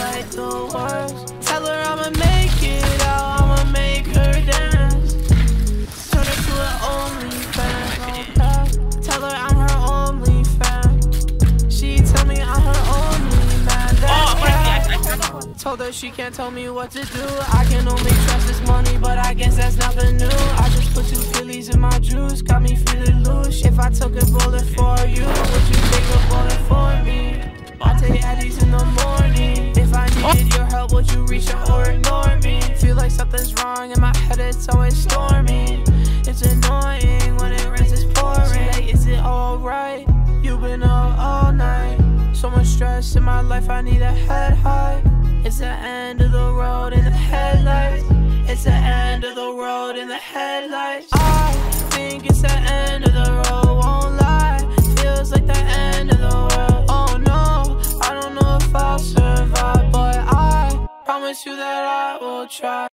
like the worst. Tell her I'ma make it out, I'ma make her dance. Turn her to an OnlyFans. Tell her I'm her only fan. She tell me I'm her only man. That's Told her she can't tell me what to do. I can only trust this money, but I guess that's nothing new. I just put two Phillies in my juice, got me feeling loose. If I took a bullet for you, would you take stress in my life, I need a head high. It's the end of the road in the headlights. It's the end of the road in the headlights. I think it's the end of the road, won't lie. Feels like the end of the world. Oh no, I don't know if I'll survive, but I promise you that I will try.